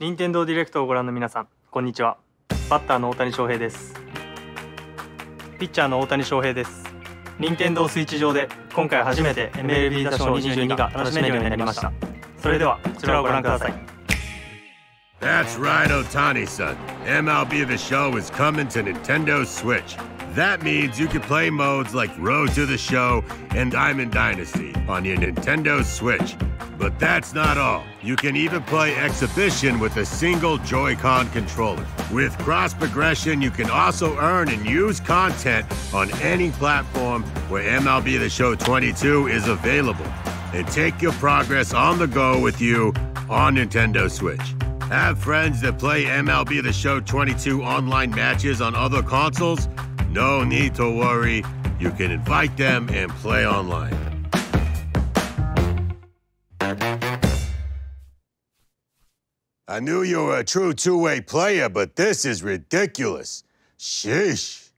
任天堂ディレクトをご覧の皆さんこんにちは。バッターの大谷翔平です。ピッチャーの大谷翔平です。任天堂スイッチ上で今回初めて MLB 打賞22が楽しめるようになりました。それではこちらをご覧ください。That's right, Otani-san. MLB The Show is coming to Nintendo Switch. That means you can play modes like Road to the Show and Diamond Dynasty on your Nintendo Switch. But that's not all. You can even play Exhibition with a single Joy-Con controller. With cross progression, you can also earn and use content on any platform where MLB The Show 22 is available. And take your progress on the go with you on Nintendo Switch. Have friends that play MLB The Show 22 online matches on other consoles? No need to worry. You can invite them and play online. I knew you were a true two way player, but this is ridiculous. Sheesh.